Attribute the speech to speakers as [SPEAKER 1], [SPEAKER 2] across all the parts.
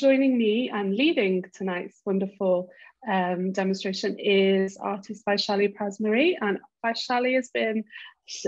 [SPEAKER 1] joining me and leading tonight's wonderful um, demonstration is artist Vaishali Prazmari. And Vaishali has been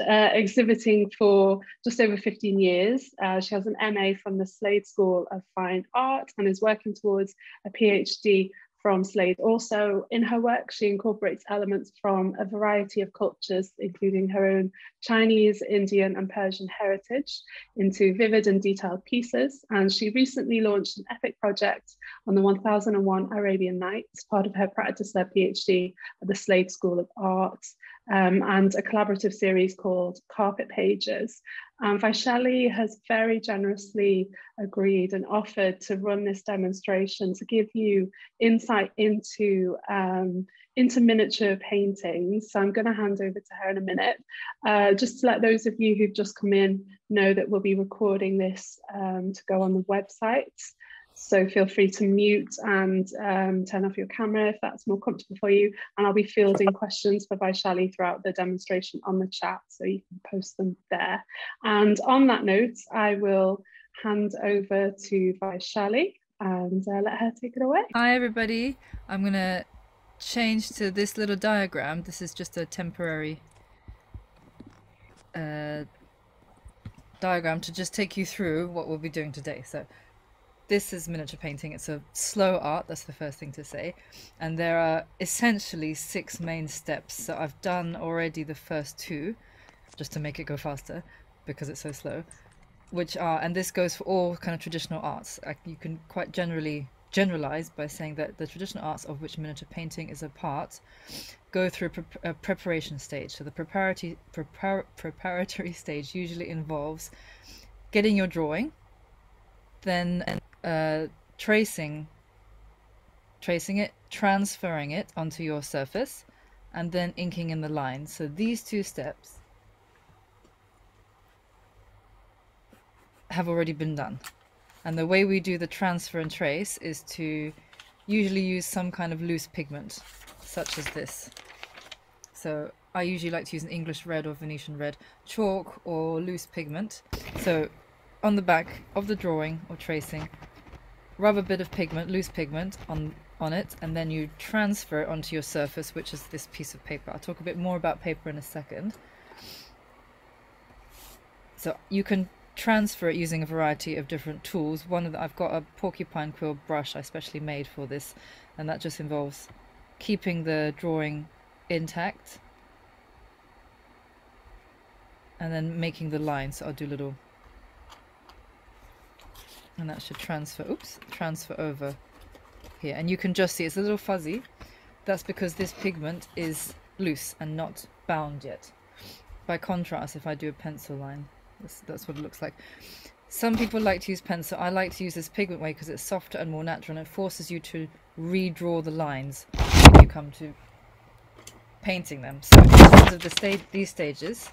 [SPEAKER 1] uh, exhibiting for just over 15 years. Uh, she has an MA from the Slade School of Fine Art and is working towards a PhD from Slade. Also, in her work, she incorporates elements from a variety of cultures, including her own Chinese, Indian, and Persian heritage, into vivid and detailed pieces. And she recently launched an epic project on the 1001 Arabian Nights, part of her practice led PhD at the Slade School of Art, um, and a collaborative series called Carpet Pages. Um, Vaishali has very generously agreed and offered to run this demonstration to give you insight into, um, into miniature paintings. So I'm going to hand over to her in a minute. Uh, just to let those of you who've just come in know that we'll be recording this um, to go on the website. So feel free to mute and um, turn off your camera if that's more comfortable for you. And I'll be fielding questions for Vaishali throughout the demonstration on the chat, so you can post them there. And on that note, I will hand over to Vaishali and uh, let her take it away.
[SPEAKER 2] Hi everybody, I'm going to change to this little diagram. This is just a temporary uh, diagram to just take you through what we'll be doing today. So this is miniature painting. It's a slow art, that's the first thing to say. And there are essentially six main steps. So I've done already the first two, just to make it go faster, because it's so slow. Which are, and this goes for all kind of traditional arts. You can quite generally generalize by saying that the traditional arts of which miniature painting is a part go through a, pre a preparation stage. So the preparatory, prepar preparatory stage usually involves getting your drawing, then uh, tracing tracing it, transferring it onto your surface, and then inking in the lines. So these two steps have already been done. And the way we do the transfer and trace is to usually use some kind of loose pigment, such as this. So I usually like to use an English red or Venetian red, chalk or loose pigment. So on the back of the drawing or tracing, rub a bit of pigment, loose pigment, on, on it, and then you transfer it onto your surface, which is this piece of paper. I'll talk a bit more about paper in a second. So you can transfer it using a variety of different tools. One of the, I've got a porcupine quill brush I specially made for this, and that just involves keeping the drawing intact and then making the lines. So I'll do little and that should transfer oops transfer over here. And you can just see it's a little fuzzy. That's because this pigment is loose and not bound yet. By contrast if I do a pencil line that's, that's what it looks like. Some people like to use pencil. I like to use this pigment way because it's softer and more natural and it forces you to redraw the lines when you come to painting them. So in terms of the stage these stages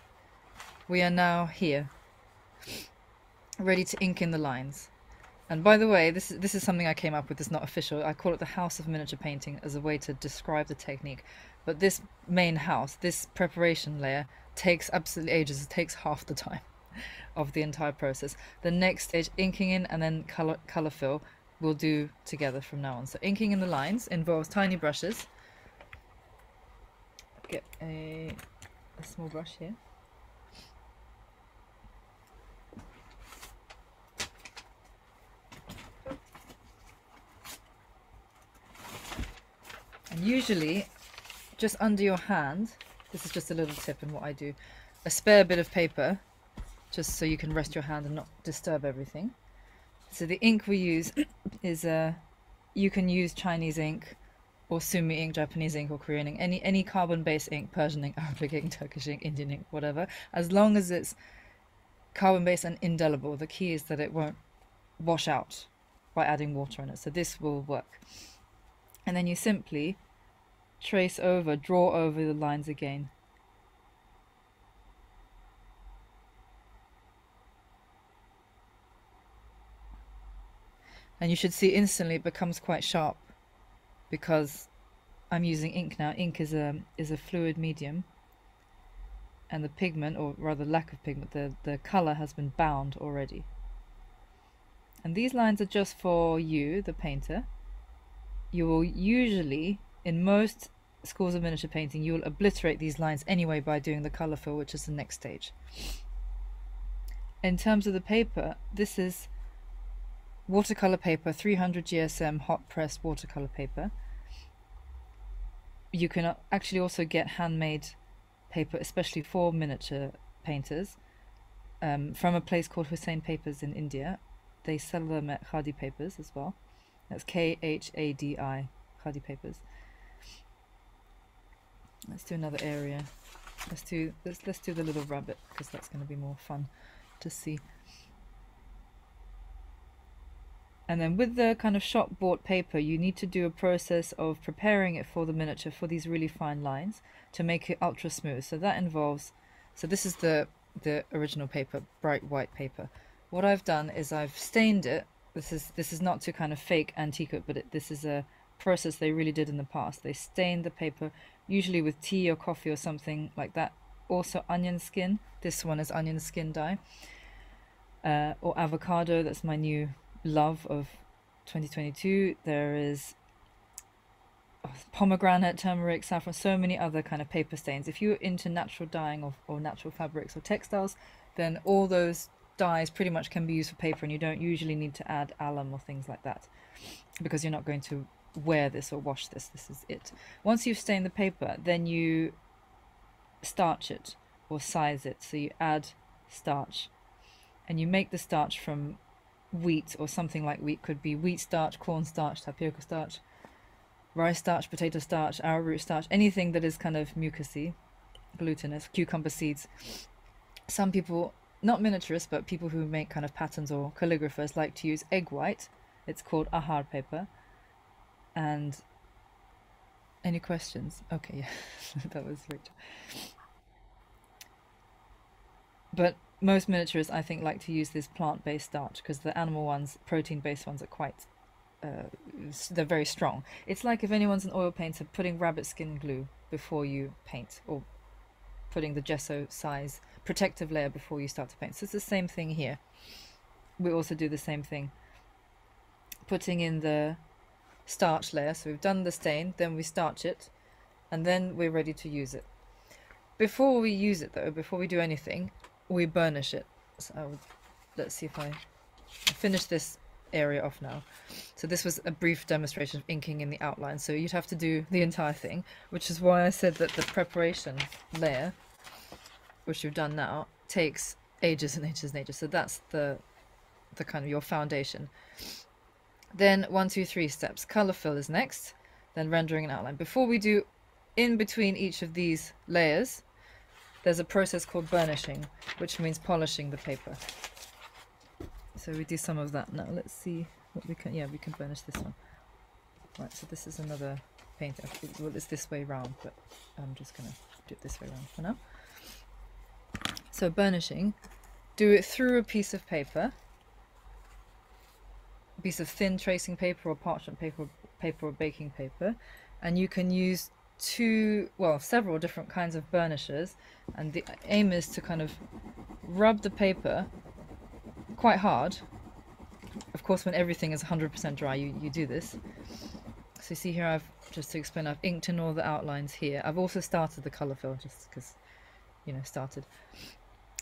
[SPEAKER 2] we are now here ready to ink in the lines and by the way, this is, this is something I came up with, it's not official. I call it the House of Miniature Painting as a way to describe the technique. But this main house, this preparation layer, takes absolutely ages. It takes half the time of the entire process. The next stage, inking in and then color, color fill, we'll do together from now on. So inking in the lines involves tiny brushes. Get a, a small brush here. Usually, just under your hand, this is just a little tip in what I do, a spare bit of paper, just so you can rest your hand and not disturb everything. So the ink we use is, uh, you can use Chinese ink, or Sumi ink, Japanese ink, or Korean ink, any, any carbon-based ink, Persian ink, Arabic ink, Turkish ink, Indian ink, whatever, as long as it's carbon-based and indelible. The key is that it won't wash out by adding water in it. So this will work and then you simply trace over, draw over the lines again. And you should see instantly it becomes quite sharp because I'm using ink now. Ink is a is a fluid medium and the pigment, or rather lack of pigment, the, the colour has been bound already. And these lines are just for you, the painter. You will usually, in most schools of miniature painting, you will obliterate these lines anyway by doing the colour fill, which is the next stage. In terms of the paper, this is watercolor paper, 300 GSM hot press watercolor paper. You can actually also get handmade paper, especially for miniature painters, um, from a place called Hussein Papers in India. They sell them at Khadi Papers as well. That's K H A D I, Khadi Papers. Let's do another area. Let's do let's let's do the little rabbit because that's going to be more fun to see. And then with the kind of shop bought paper, you need to do a process of preparing it for the miniature for these really fine lines to make it ultra smooth. So that involves, so this is the, the original paper, bright white paper. What I've done is I've stained it. This is, this is not to kind of fake antique it, but it, this is a process they really did in the past. They stained the paper, usually with tea or coffee or something like that. Also onion skin. This one is onion skin dye. Uh, or avocado, that's my new love of 2022. There is oh, pomegranate, turmeric, saffron, so many other kind of paper stains. If you're into natural dyeing of, or natural fabrics or textiles, then all those dyes pretty much can be used for paper and you don't usually need to add alum or things like that because you're not going to wear this or wash this. This is it. Once you've stained the paper, then you starch it or size it. So you add starch and you make the starch from wheat or something like wheat could be wheat starch, corn starch, tapioca starch, rice starch, potato starch, arrowroot starch, anything that is kind of mucousy, glutinous, cucumber seeds. Some people, not miniaturists, but people who make kind of patterns or calligraphers like to use egg white. It's called ahar paper. And any questions? Okay, yeah, that was Rachel. But most miniaturists, I think, like to use this plant-based starch because the animal ones, protein-based ones, are quite uh, they're very strong. It's like if anyone's an oil painter, putting rabbit skin glue before you paint, or putting the gesso size protective layer before you start to paint. So it's the same thing here. We also do the same thing. Putting in the starch layer. So we've done the stain, then we starch it, and then we're ready to use it. Before we use it though, before we do anything, we burnish it. So I would, let's see if I, I finish this area off now. So this was a brief demonstration of inking in the outline. So you'd have to do the entire thing, which is why I said that the preparation layer, which you've done now, takes ages and ages and ages. So that's the the kind of your foundation. Then one, two, three steps. Color fill is next, then rendering an outline. Before we do in between each of these layers, there's a process called burnishing, which means polishing the paper. So we do some of that now. Let's see what we can, yeah, we can burnish this one. Right, so this is another painting. Well, it's this way round, but I'm just going to do it this way round for now. So burnishing, do it through a piece of paper, piece of thin tracing paper or parchment paper, paper or baking paper, and you can use two, well, several different kinds of burnishes, and the aim is to kind of rub the paper quite hard. Of course, when everything is 100% dry, you, you do this. So you see here, I've, just to explain, I've inked in all the outlines here. I've also started the colour fill, just because, you know, started.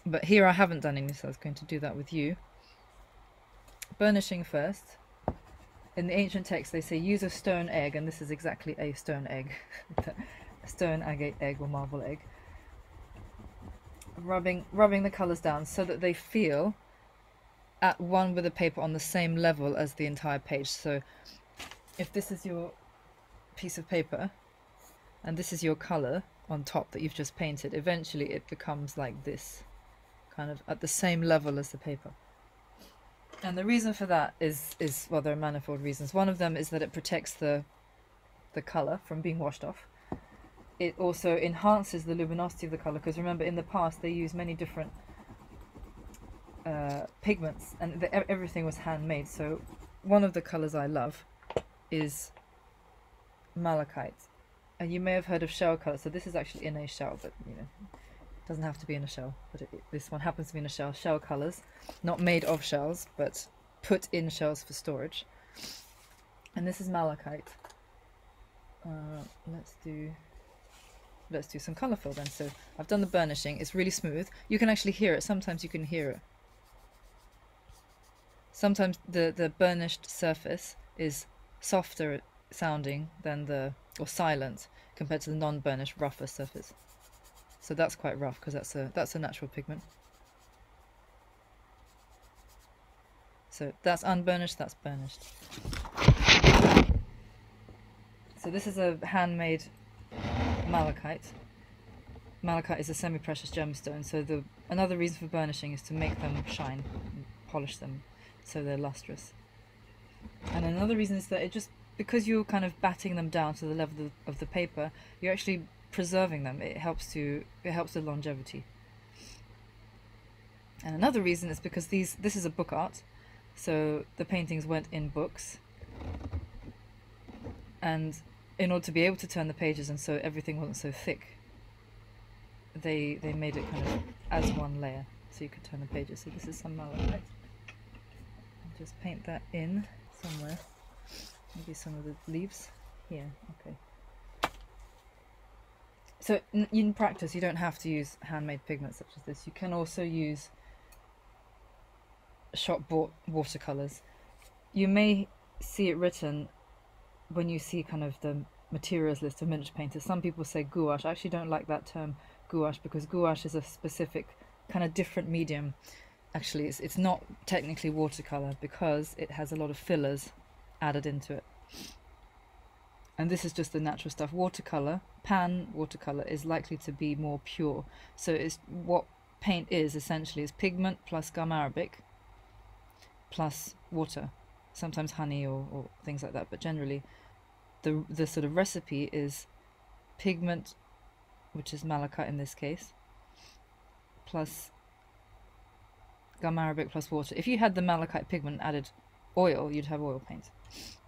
[SPEAKER 2] But here I haven't done any, so I was going to do that with you. Burnishing first. In the ancient text they say use a stone egg and this is exactly a stone egg. A stone agate egg or marble egg. Rubbing rubbing the colors down so that they feel at one with the paper on the same level as the entire page. So if this is your piece of paper and this is your color on top that you've just painted eventually it becomes like this kind of at the same level as the paper and the reason for that is, is well, there are manifold reasons. One of them is that it protects the, the colour from being washed off. It also enhances the luminosity of the colour, because remember, in the past they used many different uh, pigments, and the, everything was handmade. So one of the colours I love is malachite. And you may have heard of shell colour, so this is actually in a shell, but you know, doesn't have to be in a shell, but it, this one happens to be in a shell. Shell colours, not made of shells, but put in shells for storage. And this is malachite. Uh, let's do let's do some color fill then. So I've done the burnishing. It's really smooth. You can actually hear it. Sometimes you can hear it. Sometimes the, the burnished surface is softer sounding than the, or silent, compared to the non-burnished rougher surface. So that's quite rough because that's a, that's a natural pigment. So that's unburnished, that's burnished. So this is a handmade malachite. Malachite is a semi-precious gemstone, so the another reason for burnishing is to make them shine, polish them, so they're lustrous. And another reason is that it just because you're kind of batting them down to the level of the, of the paper, you're actually preserving them. It helps to it helps with longevity. And another reason is because these this is a book art, so the paintings went in books. And in order to be able to turn the pages and so everything wasn't so thick, they they made it kind of as one layer, so you could turn the pages. So this is some malachite. Just paint that in somewhere. Maybe some of the leaves here. Okay. So in practice, you don't have to use handmade pigments such as this. You can also use shop bought watercolors. You may see it written when you see kind of the materials list of miniature painters, some people say gouache. I actually don't like that term gouache because gouache is a specific kind of different medium. Actually, it's, it's not technically watercolor because it has a lot of fillers added into it. And this is just the natural stuff. Watercolor, pan watercolor, is likely to be more pure. So it's what paint is essentially is pigment plus gum arabic plus water sometimes honey or, or things like that, but generally the, the sort of recipe is pigment, which is malachite in this case, plus gum arabic plus water. If you had the malachite pigment added oil, you'd have oil paint.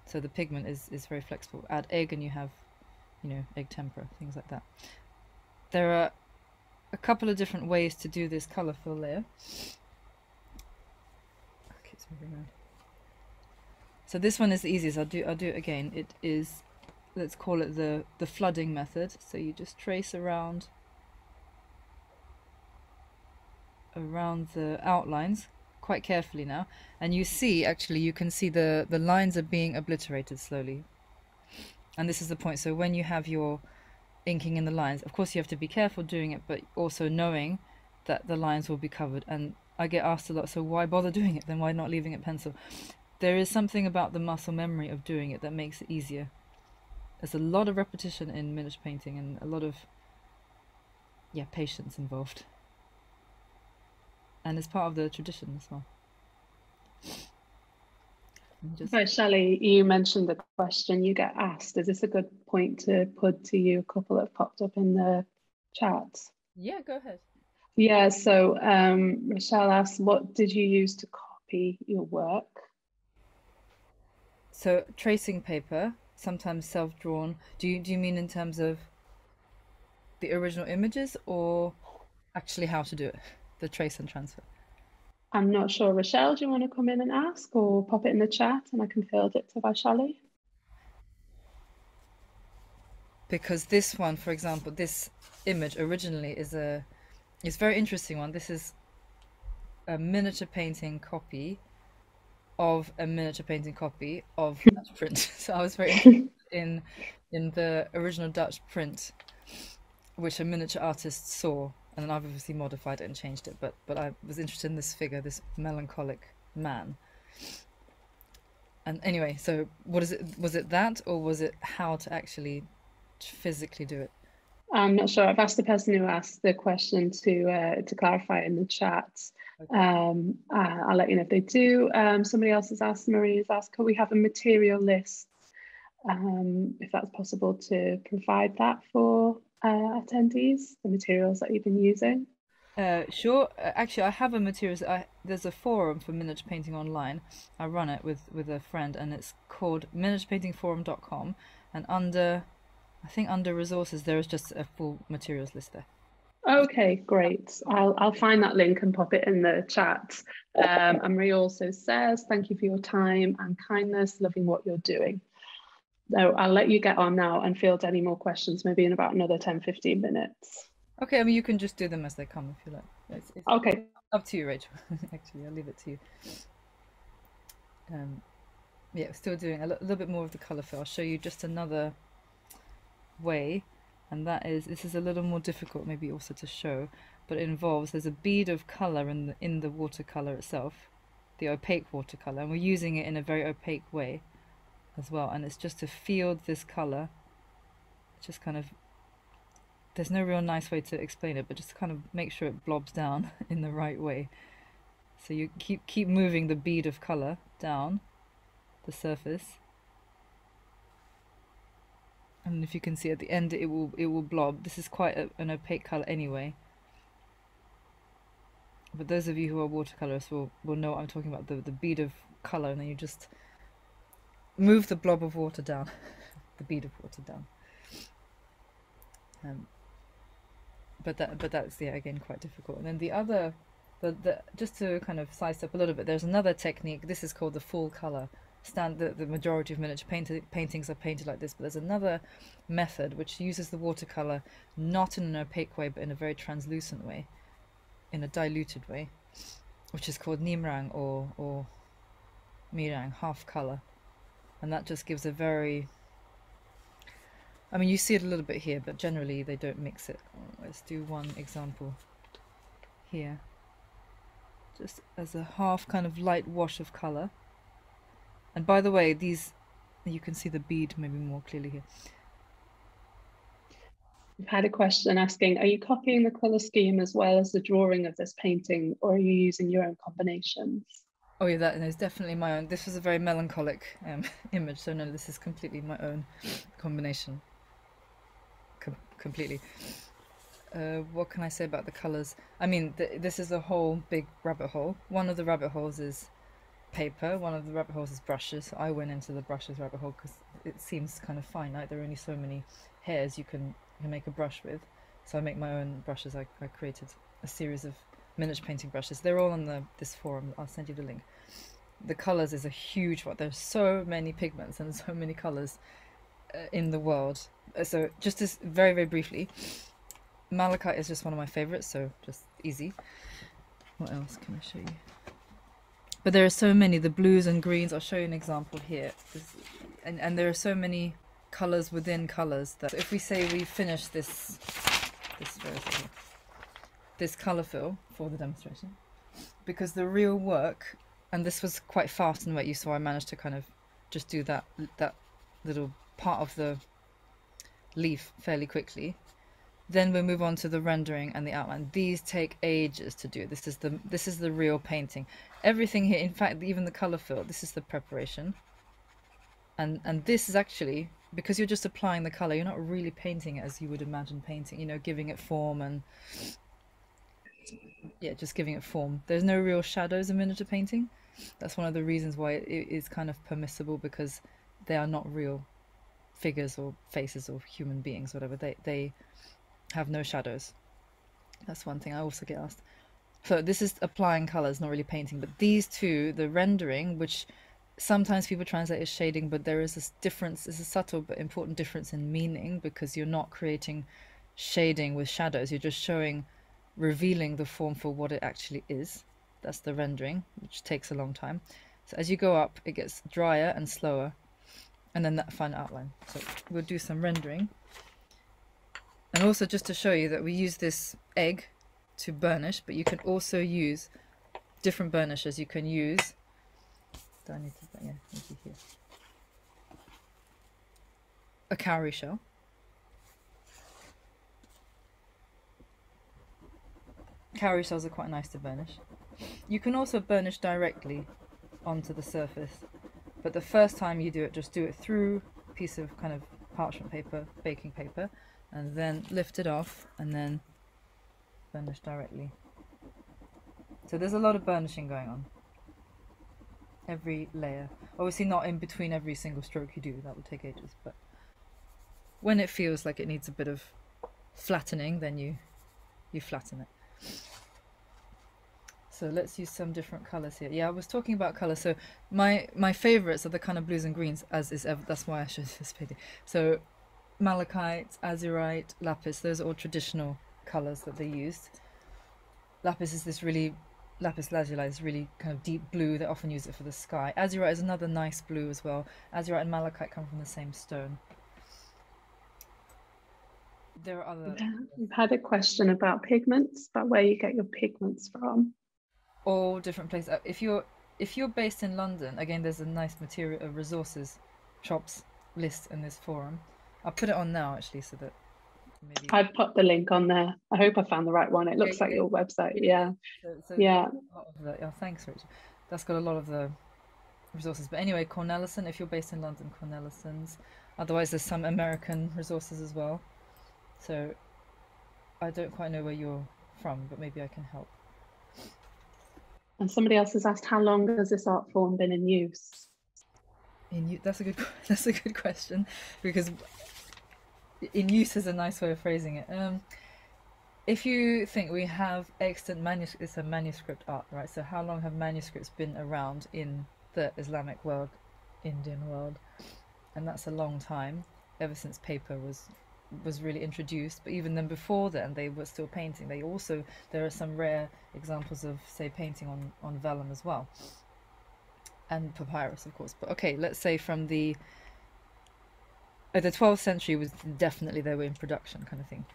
[SPEAKER 2] So the pigment is, is very flexible. Add egg and you have, you know, egg tempera, things like that. There are a couple of different ways to do this colour fill layer. Okay, it's moving around. So this one is the easiest. I'll do I'll do it again. It is let's call it the the flooding method. So you just trace around around the outlines quite carefully now and you see actually you can see the the lines are being obliterated slowly and this is the point so when you have your inking in the lines of course you have to be careful doing it but also knowing that the lines will be covered and I get asked a lot so why bother doing it then why not leaving it pencil there is something about the muscle memory of doing it that makes it easier. There's a lot of repetition in miniature painting and a lot of yeah, patience involved. And it's part of the tradition as well.
[SPEAKER 1] Just... Vaishali, you mentioned the question you get asked. Is this a good point to put to you? A couple that popped up in the chat.
[SPEAKER 2] Yeah, go ahead.
[SPEAKER 1] Yeah, so um, Michelle asked, what did you use to copy your work?
[SPEAKER 2] So tracing paper, sometimes self-drawn. Do you do you mean in terms of the original images or actually how to do it, the trace and transfer?
[SPEAKER 1] I'm not sure. Rochelle, do you want to come in and ask or pop it in the chat and I can field it to Vaishali?
[SPEAKER 2] Because this one, for example, this image originally is a it's a very interesting one. This is a miniature painting copy of a miniature painting copy of Dutch print. So I was very interested in in the original Dutch print, which a miniature artist saw, and then I've obviously modified it and changed it. But but I was interested in this figure, this melancholic man. And anyway, so what is it? Was it that, or was it how to actually physically do it?
[SPEAKER 1] I'm not sure. I've asked the person who asked the question to uh, to clarify in the chat. Okay. Um, uh, I'll let you know if they do. Um, somebody else has asked, Marie has asked, could we have a material list, um, if that's possible to provide that for uh, attendees, the materials that you've been using?
[SPEAKER 2] Uh, sure. Uh, actually, I have a materials. I, there's a forum for miniature painting online. I run it with with a friend, and it's called miniaturepaintingforum.com. And under, I think under resources, there is just a full materials list there.
[SPEAKER 1] Okay, great. I'll, I'll find that link and pop it in the chat. Um, and Marie also says, thank you for your time and kindness, loving what you're doing. So I'll let you get on now and field any more questions, maybe in about another 10, 15 minutes.
[SPEAKER 2] Okay, I mean, you can just do them as they come if you like. It's,
[SPEAKER 1] it's okay.
[SPEAKER 2] Up to you, Rachel. Actually, I'll leave it to you. Um, yeah, still doing a little bit more of the colour fill. I'll show you just another way, and that is, this is a little more difficult maybe also to show, but it involves, there's a bead of colour in the, in the watercolour itself, the opaque watercolour, and we're using it in a very opaque way as well, and it's just to field this colour, just kind of there's no real nice way to explain it, but just kind of make sure it blobs down in the right way. So you keep keep moving the bead of color down the surface. And if you can see at the end it will it will blob. This is quite a, an opaque color anyway. But those of you who are watercolorists will, will know what I'm talking about, the, the bead of color and then you just move the blob of water down, the bead of water down. Um, but that but that's yeah again quite difficult. And then the other, the, the just to kind of size up a little bit, there's another technique. This is called the full color. Stand the, the majority of miniature paintings are painted like this, but there's another method which uses the watercolor not in an opaque way, but in a very translucent way, in a diluted way, which is called nimrang or or mirang, half color, and that just gives a very I mean, you see it a little bit here, but generally they don't mix it. Let's do one example here. Just as a half kind of light wash of colour. And by the way, these, you can see the bead maybe more clearly here.
[SPEAKER 1] I've had a question asking, are you copying the colour scheme as well as the drawing of this painting, or are you using your own combinations?
[SPEAKER 2] Oh yeah, that is definitely my own. This was a very melancholic um, image, so no, this is completely my own combination com completely. Uh, what can I say about the colors? I mean, th this is a whole big rabbit hole. One of the rabbit holes is paper. One of the rabbit holes is brushes. I went into the brushes rabbit hole because it seems kind of finite. There are only so many hairs you can, you can make a brush with. So I make my own brushes. I, I created a series of miniature painting brushes. They're all on the this forum. I'll send you the link. The colors is a huge one. There's so many pigments and so many colors uh, in the world. Uh, so just as very very briefly, malachite is just one of my favorites. So just easy. What else can I show you? But there are so many the blues and greens. I'll show you an example here. and and there are so many colors within colors that if we say we finish this this this color fill for the demonstration because the real work and this was quite fast in what you saw I managed to kind of just do that that little part of the leaf fairly quickly. Then we move on to the rendering and the outline. These take ages to do. This is the this is the real painting. Everything here, in fact, even the color fill, this is the preparation. And and this is actually because you're just applying the color, you're not really painting it as you would imagine painting, you know, giving it form and yeah, just giving it form. There's no real shadows in miniature painting. That's one of the reasons why it is kind of permissible because they are not real figures or faces or human beings, whatever, they, they have no shadows. That's one thing I also get asked. So this is applying colors, not really painting. But these two, the rendering, which sometimes people translate as shading, but there is this difference, it's a subtle but important difference in meaning because you're not creating shading with shadows. You're just showing, revealing the form for what it actually is. That's the rendering, which takes a long time. So as you go up, it gets drier and slower and then that fine outline. So we'll do some rendering. And also just to show you that we use this egg to burnish, but you can also use different burnishes. You can use, do I need to, yeah, maybe here. A cowrie shell. Cowrie shells are quite nice to burnish. You can also burnish directly onto the surface but the first time you do it, just do it through a piece of kind of parchment paper, baking paper, and then lift it off and then burnish directly. So there's a lot of burnishing going on. Every layer. Obviously not in between every single stroke you do, that would take ages, but when it feels like it needs a bit of flattening, then you you flatten it. So let's use some different colors here. Yeah, I was talking about color. So my my favorites are the kind of blues and greens, as is ever. That's why I showed this painting. So malachite, azurite, lapis. Those are all traditional colors that they used. Lapis is this really lapis lazuli is really kind of deep blue. They often use it for the sky. Azurite is another nice blue as well. Azurite and malachite come from the same stone. There are other.
[SPEAKER 1] We've had a question about pigments, about where you get your pigments from.
[SPEAKER 2] All different places. Uh, if you're if you're based in London, again, there's a nice material uh, resources shops list in this forum. I'll put it on now actually, so that
[SPEAKER 1] maybe. I'd put the link on there. I hope I found the right one. It looks like your website. Yeah. So, so yeah.
[SPEAKER 2] The, oh, thanks, Rachel. That's got a lot of the resources. But anyway, Cornelissen, if you're based in London, Cornelissen's. Otherwise, there's some American resources as well. So I don't quite know where you're from, but maybe I can help.
[SPEAKER 1] And somebody else has asked, how long has this art form been in use?
[SPEAKER 2] In use, that's a good that's a good question because in use is a nice way of phrasing it. Um, if you think we have extant manuscript, it's a manuscript art, right? So how long have manuscripts been around in the Islamic world, Indian world? And that's a long time, ever since paper was was really introduced. But even then, before then, they were still painting. They also there are some rare examples of say painting on on vellum as well, and papyrus, of course. But okay, let's say from the uh, the 12th century was definitely they were in production kind of thing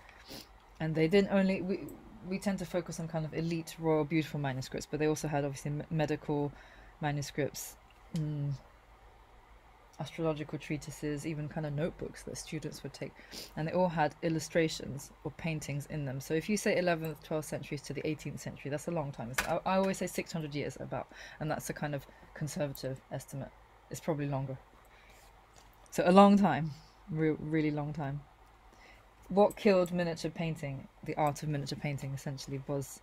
[SPEAKER 2] and they didn't only we we tend to focus on kind of elite royal beautiful manuscripts but they also had obviously medical manuscripts mm, astrological treatises even kind of notebooks that students would take and they all had illustrations or paintings in them. So if you say 11th 12th centuries to the 18th century that's a long time. I, I always say 600 years about and that's a kind of conservative estimate. It's probably longer. So a long time. Re- really long time. What killed miniature painting, the art of miniature painting, essentially, was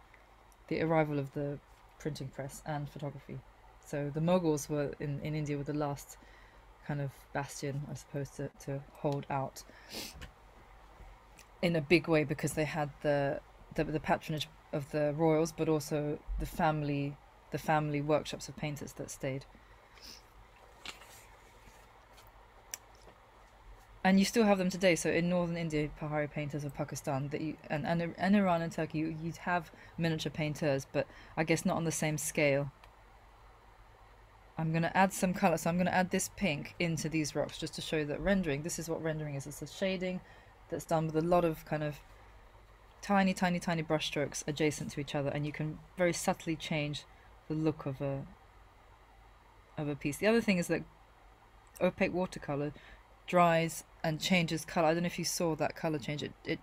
[SPEAKER 2] the arrival of the printing press and photography. So the Mughals were in, in India were the last kind of bastion, I suppose, to, to hold out in a big way because they had the, the the patronage of the royals, but also the family the family workshops of painters that stayed. and you still have them today. So in northern India, Pahari painters of Pakistan, that you and, and and Iran and Turkey, you, would have miniature painters, but I guess not on the same scale. I'm going to add some color, so I'm going to add this pink into these rocks just to show that rendering. This is what rendering is. It's a shading that's done with a lot of kind of tiny, tiny, tiny brush strokes adjacent to each other, and you can very subtly change the look of a of a piece. The other thing is that opaque watercolor dries and changes color. I don't know if you saw that color change. It it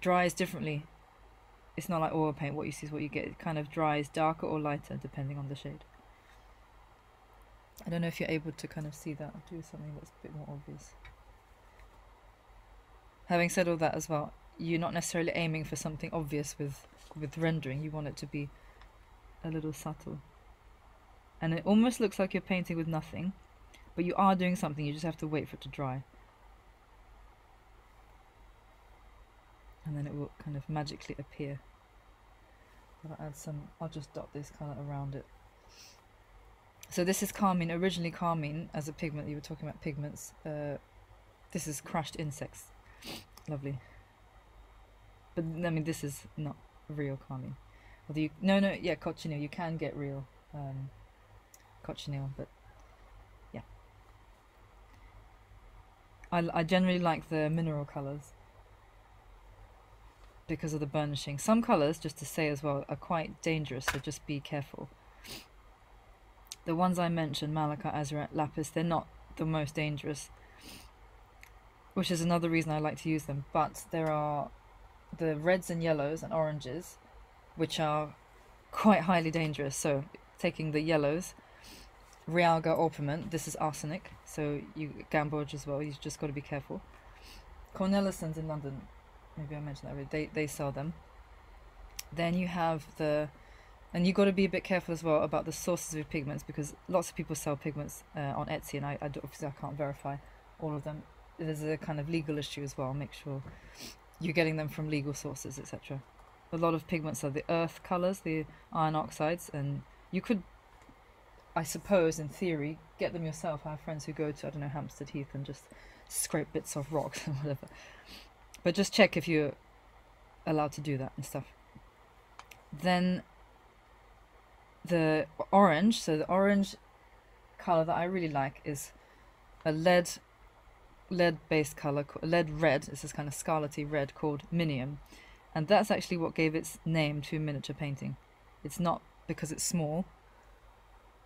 [SPEAKER 2] dries differently. It's not like oil paint. What you see is what you get. It kind of dries darker or lighter depending on the shade. I don't know if you're able to kind of see that. I'll do something that's a bit more obvious. Having said all that as well, you're not necessarily aiming for something obvious with with rendering. You want it to be a little subtle. And it almost looks like you're painting with nothing but you are doing something, you just have to wait for it to dry. And then it will kind of magically appear. I'll add some, I'll just dot this colour around it. So this is carmine, originally carmine as a pigment, you were talking about pigments. Uh, this is crushed insects. Lovely. But I mean, this is not real carmine. Although you, no, no, yeah, cochineal, you can get real um, cochineal, but yeah. I, I generally like the mineral colours because of the burnishing. Some colours, just to say as well, are quite dangerous, so just be careful. The ones I mentioned, Malachite, Azurite, Lapis, they're not the most dangerous, which is another reason I like to use them. But there are the reds and yellows and oranges, which are quite highly dangerous. So taking the yellows, Realgar orpiment. This is arsenic, so you gamboge as well. you've just got to be careful. Cornelissens in London. Maybe I mentioned that already. They they sell them. Then you have the, and you've got to be a bit careful as well about the sources of pigments because lots of people sell pigments uh, on Etsy, and I, I obviously I can't verify all of them. There's a kind of legal issue as well. Make sure you're getting them from legal sources, etc. A lot of pigments are the earth colors, the iron oxides, and you could, I suppose, in theory, get them yourself. I have friends who go to I don't know Hampstead Heath and just scrape bits off rocks and whatever. But just check if you're allowed to do that and stuff. Then the orange, so the orange color that I really like is a lead lead based color, lead red. It's this kind of scarlety red called minium, and that's actually what gave its name to miniature painting. It's not because it's small,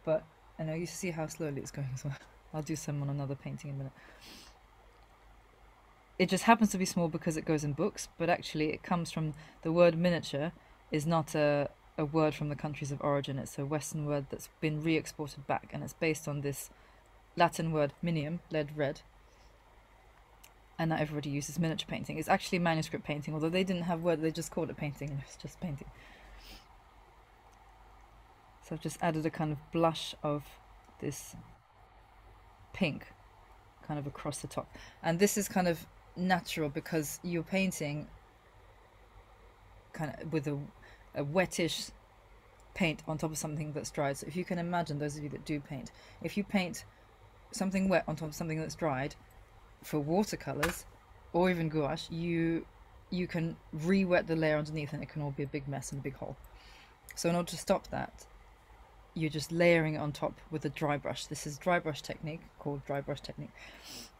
[SPEAKER 2] but I know you see how slowly it's going as well. I'll do some on another painting in a minute. It just happens to be small because it goes in books, but actually it comes from the word miniature is not a, a word from the countries of origin. It's a Western word that's been re-exported back, and it's based on this Latin word minium, lead red, and that everybody uses miniature painting. It's actually manuscript painting, although they didn't have word, they just called it painting, and it's just painting. So I've just added a kind of blush of this pink kind of across the top. And this is kind of natural because you're painting kind of with a, a wettish paint on top of something that's dried. So if you can imagine, those of you that do paint, if you paint something wet on top of something that's dried, for watercolors or even gouache, you you can re-wet the layer underneath and it can all be a big mess and a big hole. So in order to stop that, you're just layering it on top with a dry brush. This is dry brush technique called dry brush technique.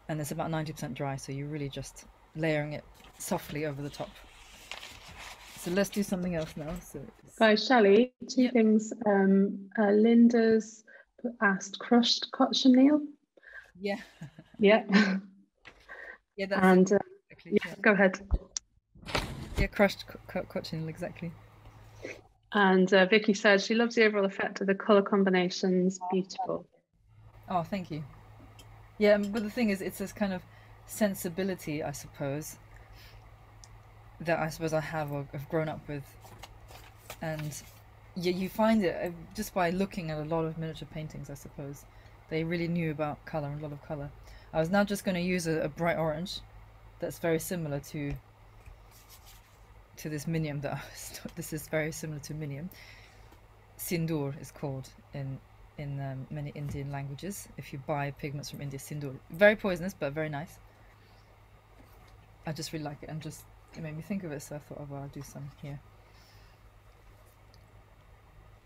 [SPEAKER 2] And it's about 90% dry, so you're really just layering it softly over the top. So let's do something else now. So
[SPEAKER 1] Vaishali, two yep. things. Um, uh, Linda's asked crushed cochineal.
[SPEAKER 2] Yeah.
[SPEAKER 1] yeah.
[SPEAKER 2] Yeah, that's
[SPEAKER 1] and uh, exactly, yeah, yeah, go ahead.
[SPEAKER 2] Yeah, crushed co cochineal, exactly.
[SPEAKER 1] And uh, Vicky said she loves the overall effect of the color combinations. Beautiful.
[SPEAKER 2] Oh, thank you. Yeah, but the thing is, it's this kind of sensibility, I suppose, that I suppose I have or have grown up with, and yeah, you find it uh, just by looking at a lot of miniature paintings. I suppose they really knew about color and a lot of color. I was now just going to use a, a, bright orange that's very similar to to this minium that I was, this is very similar to minium. Sindoor is called in in um, many Indian languages. If you buy pigments from India, sindoor. Very poisonous, but very nice. I just really like it and just it made me think of it, so I thought, oh well, I'll do some here.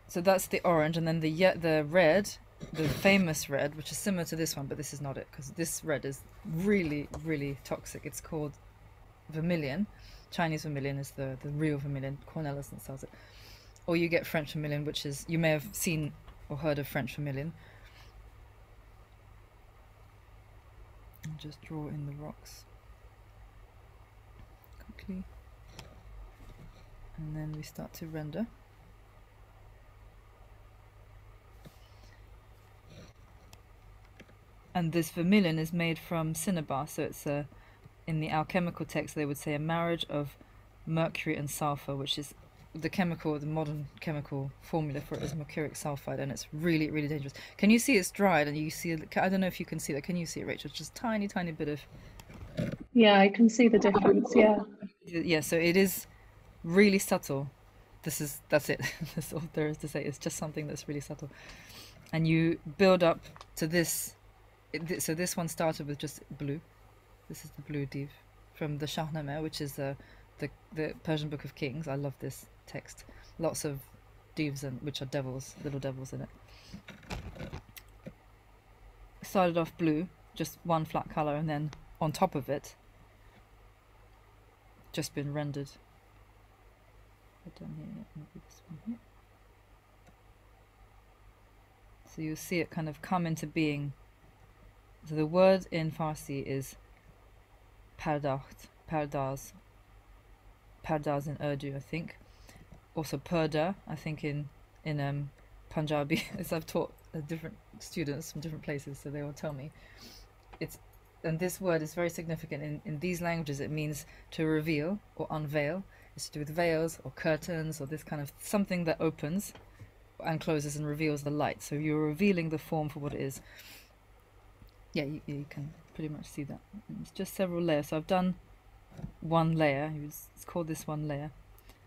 [SPEAKER 2] So that's the orange, and then the the red the famous red, which is similar to this one, but this is not it because this red is really, really toxic. It's called vermilion. Chinese vermilion is the, the real vermilion. Cornelissen sells it. Or you get French vermilion, which is, you may have seen or heard of French vermilion. And just draw in the rocks quickly. And then we start to render. and this vermilion is made from cinnabar so it's a in the alchemical text they would say a marriage of mercury and sulfur which is the chemical the modern chemical formula for it is mercuric sulfide and it's really really dangerous can you see it's dried and you see i don't know if you can see that can you see it rachel just tiny tiny bit of
[SPEAKER 1] yeah i can see the difference yeah
[SPEAKER 2] yeah so it is really subtle this is that's it that's all there is to say it's just something that's really subtle and you build up to this so this one started with just blue. This is the blue div from the Shahnameh, which is the, the the Persian Book of Kings. I love this text. Lots of divs and which are devils, little devils in it. Started off blue, just one flat color, and then on top of it, just been rendered. Down here, maybe this one here. So you'll see it kind of come into being so the word in Farsi is pardaht, pardaz, pardaz in Urdu, I think. Also purda, I think in in um, Punjabi, as I've taught uh, different students from different places, so they will tell me. It's and this word is very significant in, in these languages. It means to reveal or unveil. It's to do with veils or curtains or this kind of something that opens and closes and reveals the light. So you're revealing the form for what it is yeah you, you can pretty much see that it's just several layers so I've done one layer. It's called this one layer.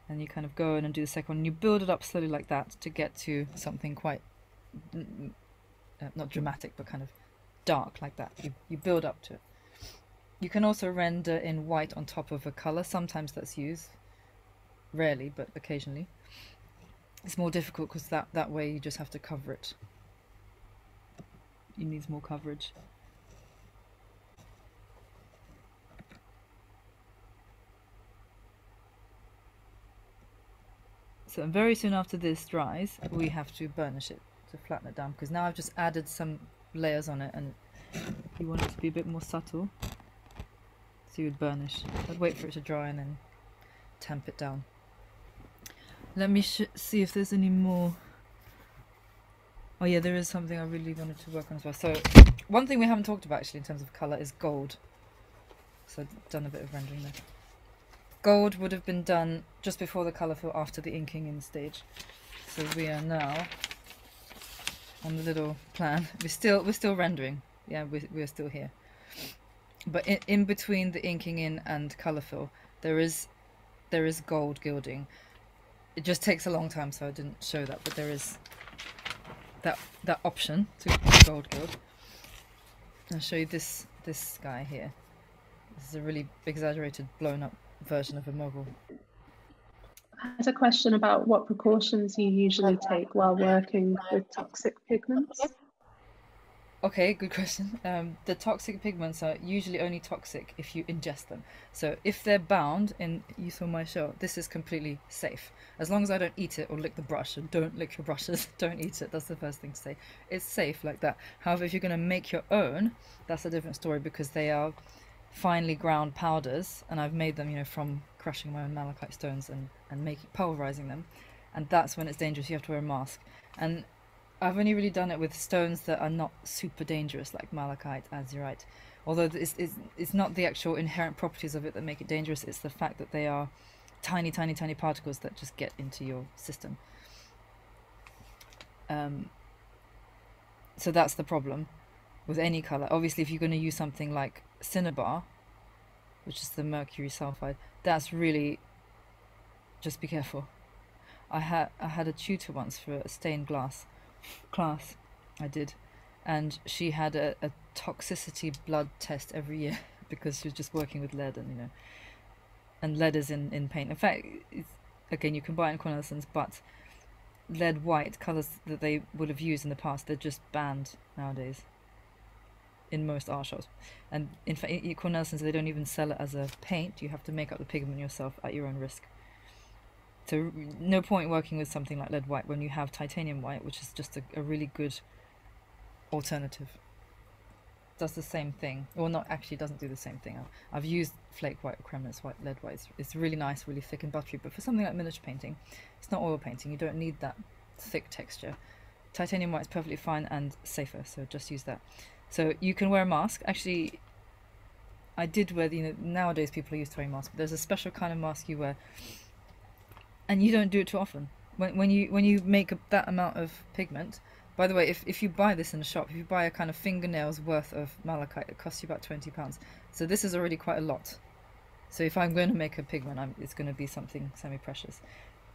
[SPEAKER 2] And you kind of go in and do the second one. And you build it up slowly like that to get to something quite, uh, not dramatic, but kind of dark like that. You, you build up to it. You can also render in white on top of a color. Sometimes that's used. Rarely, but occasionally. It's more difficult because that, that way you just have to cover it. It needs more coverage. So very soon after this dries, we have to burnish it to flatten it down because now I've just added some layers on it and if you want it to be a bit more subtle. So you would burnish. I'd wait for it to dry and then tamp it down. Let me see if there's any more. Oh yeah, there is something I really wanted to work on as well. So one thing we haven't talked about actually in terms of colour is gold. So I've done a bit of rendering there. Gold would have been done just before the colour fill after the inking in stage. So we are now on the little plan. We're still we're still rendering. Yeah, we're, we're still here. But in, in between the inking in and colour fill, there is there is gold gilding. It just takes a long time, so I didn't show that. But there is that that option to gold gild. I'll show you this this guy here. This is a really exaggerated, blown up version of a Mughal.
[SPEAKER 1] I had a question about what precautions you usually take while working with toxic pigments.
[SPEAKER 2] Okay, good question. Um, the toxic pigments are usually only toxic if you ingest them. So if they're bound in you saw my show, this is completely safe. As long as I don't eat it or lick the brush, and don't lick your brushes, don't eat it. That's the first thing to say. It's safe like that. However, if you're going to make your own, that's a different story because they are finely ground powders, and I've made them, you know, from crushing my own malachite stones and and making pulverizing them, and that's when it's dangerous. You have to wear a mask. And I've only really done it with stones that are not super dangerous, like malachite, azurite. Although it's, it's, it's not the actual inherent properties of it that make it dangerous, it's the fact that they are tiny, tiny, tiny particles that just get into your system. Um, so that's the problem with any color. Obviously, if you're going to use something like cinnabar, which is the mercury sulfide, that's really just be careful. I had I had a tutor once for a stained glass class. I did, and she had a, a toxicity blood test every year because she was just working with lead and you know, and lead is in in paint. In fact, again you can buy it in Cornelissen's, but lead white colors that they would have used in the past they're just banned nowadays in most art shops. And in fact, at Cornelissen's they don't even sell it as a paint. You have to make up the pigment yourself at your own risk. So no point working with something like lead white when you have titanium white, which is just a, a really good alternative. Does the same thing, or not actually doesn't do the same thing. I've used flake white or Kremnitz white, lead white. It's, it's really nice, really thick and buttery. But for something like miniature painting, it's not oil painting. You don't need that thick texture. Titanium white is perfectly fine and safer, so just use that. So you can wear a mask. Actually, I did wear. You know, nowadays people are used to wearing masks. But there's a special kind of mask you wear and you don't do it too often. When, when you when you make a, that amount of pigment, by the way, if, if you buy this in a shop, if you buy a kind of fingernails worth of malachite, it costs you about twenty pounds. So this is already quite a lot. So if I'm going to make a pigment, I'm, it's going to be something semi-precious.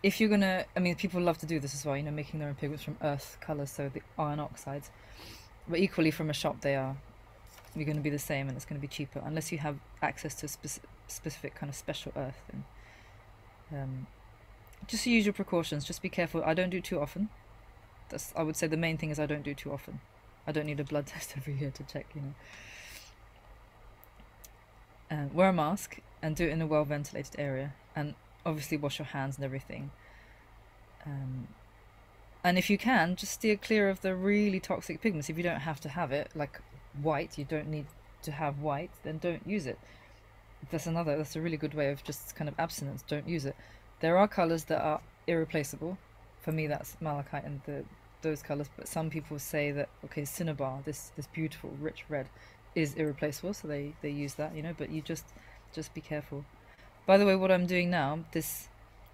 [SPEAKER 2] If you're going to, I mean, people love to do this as well, you know, making their own pigments from earth colours, so the iron oxides. But equally from a shop, they are, you're going to be the same and it's going to be cheaper, unless you have access to a speci specific kind of special earth. And, um, just use your precautions. Just be careful. I don't do too often. That's I would say the main thing is I don't do too often. I don't need a blood test every year to check, you know. Uh, wear a mask and do it in a well ventilated area, and obviously wash your hands and everything. Um, and if you can, just steer clear of the really toxic pigments. If you don't have to have it, like white, you don't need to have white, then don't use it. That's another. That's a really good way of just kind of abstinence. Don't use it. There are colours that are irreplaceable. For me, that's malachite and the those colours. But some people say that okay, cinnabar, this this beautiful rich red, is irreplaceable, so they they use that, you know. But you just just be careful. By the way, what I'm doing now, this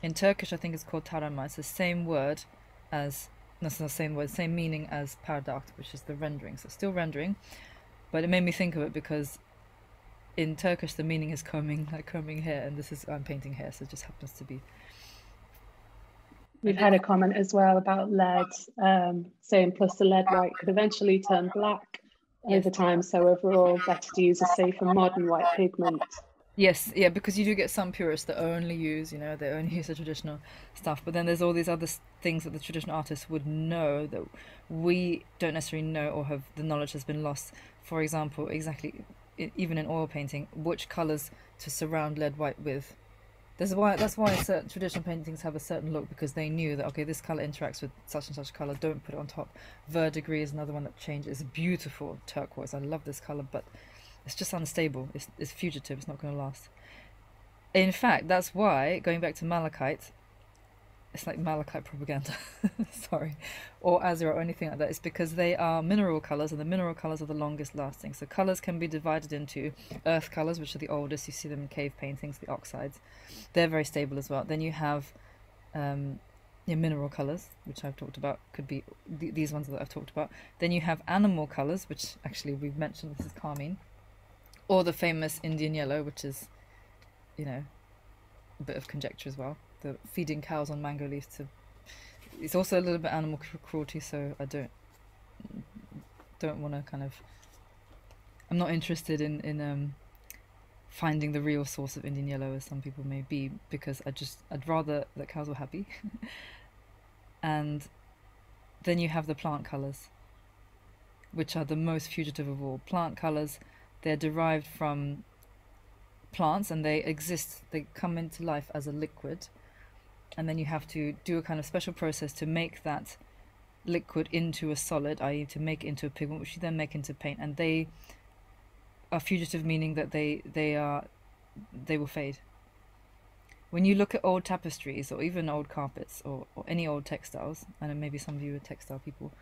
[SPEAKER 2] in Turkish, I think it's called tarama. It's the same word as no, it's not the same word, same meaning as pardakht, which is the rendering. So still rendering, but it made me think of it because in Turkish the meaning is combing like combing hair, and this is I'm painting hair, so it just happens to be.
[SPEAKER 1] We've had a comment as well about lead, um, saying plus the lead white could eventually turn black over time. So overall, better to use a safer modern white pigment.
[SPEAKER 2] Yes, yeah, because you do get some purists that only use, you know, they only use the traditional stuff. But then there's all these other things that the traditional artists would know that we don't necessarily know or have the knowledge has been lost. For example, exactly, even in oil painting, which colours to surround lead white with. That's why that's why certain traditional paintings have a certain look because they knew that okay, this color interacts with such and such color. Don't put it on top. Verdigris is another one that changes. It's beautiful turquoise. I love this color, but it's just unstable. It's, it's fugitive. It's not going to last. In fact, that's why, going back to malachite, it's like malachite propaganda, sorry, or azure or anything like that. It's because they are mineral colors, and the mineral colors are the longest lasting. So colors can be divided into earth colors, which are the oldest. You see them in cave paintings, the oxides. They're very stable as well. Then you have um, your mineral colors, which I've talked about, could be th these ones that I've talked about. Then you have animal colors, which actually we've mentioned. This is carmine or the famous Indian yellow, which is, you know, a bit of conjecture as well. The feeding cows on mango leaves to. It's also a little bit animal cruelty, so I don't don't want to kind of. I'm not interested in in um, finding the real source of Indian yellow, as some people may be, because I just I'd rather that cows were happy. and then you have the plant colors, which are the most fugitive of all. Plant colors they're derived from plants and they exist, they come into life as a liquid. And then you have to do a kind of special process to make that liquid into a solid, i.e., to make it into a pigment, which you then make into paint. And they are fugitive, meaning that they they are they will fade. When you look at old tapestries or even old carpets or, or any old textiles, and maybe some of you are textile people,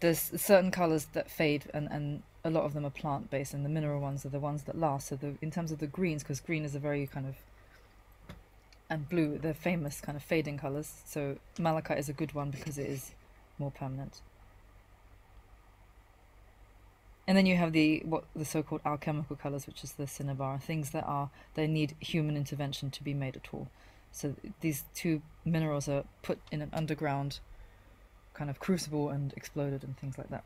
[SPEAKER 2] there's certain colors that fade and, and a lot of them are plant based and the mineral ones are the ones that last. So the in terms of the greens because green is a very kind of and blue they're famous kind of fading colors so malachite is a good one because it is more permanent. And then you have the what the so-called alchemical colors which is the cinnabar things that are they need human intervention to be made at all. So these two minerals are put in an underground kind of crucible and exploded and things like that.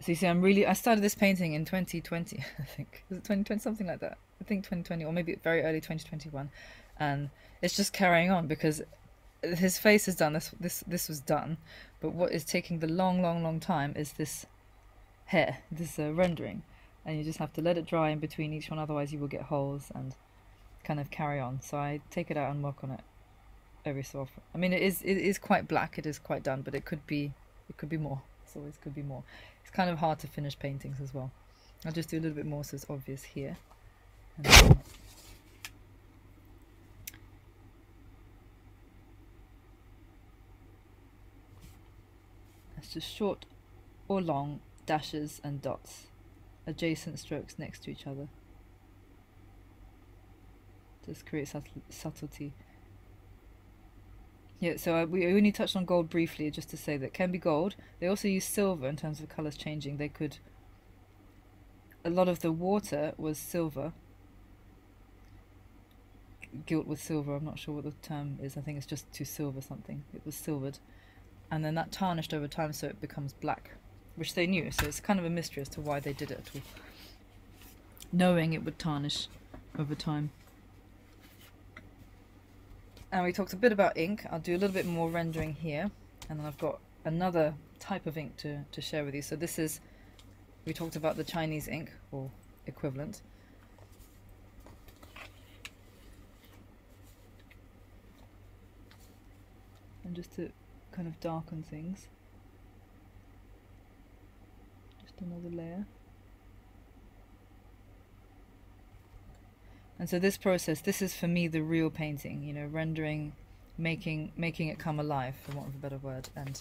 [SPEAKER 2] So you see, I'm really, I started this painting in 2020, I think. Was it 2020, something like that? I think 2020, or maybe very early 2021. And it's just carrying on because his face is done, this, this, this was done. But what is taking the long, long, long time is this hair, this uh, rendering. And you just have to let it dry in between each one, otherwise you will get holes and kind of carry on. So I take it out and work on it every so often. I mean, it is it is quite black. It is quite done, but it could be it could be more. It's always could be more. It's kind of hard to finish paintings as well. I'll just do a little bit more so it's obvious here. That's just short or long dashes and dots, adjacent strokes next to each other. Just create subtlety. Yeah, so uh, we only touched on gold briefly, just to say that can be gold. They also use silver in terms of colours changing. They could. A lot of the water was silver, gilt with silver. I'm not sure what the term is. I think it's just to silver something. It was silvered, and then that tarnished over time, so it becomes black, which they knew. So it's kind of a mystery as to why they did it at all, knowing it would tarnish over time. And we talked a bit about ink. I'll do a little bit more rendering here. And then I've got another type of ink to, to share with you. So this is, we talked about the Chinese ink, or equivalent. And just to kind of darken things. Just another layer. And so this process, this is for me the real painting, you know, rendering, making making it come alive, for want of a better word, and